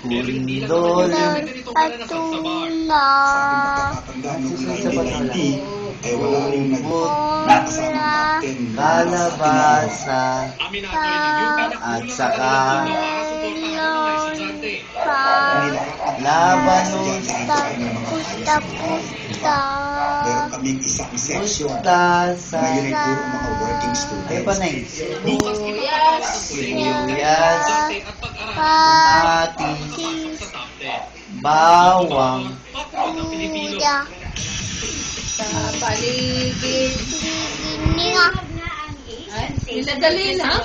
Purindol. Patula. Pagkakatanda nung Susunod sa 1980, ay wala rin nag Wala. nakasama natin. Kalabasa. At saka. Labanos. Tapos tapos ta. Meron kaming isang section na yun ay puro mga working students. Ay pa na eh. Sibuyas. Sibuyas. Patis. Bawang. Luya. Sa paligid. Gininga. Ay, niladali na.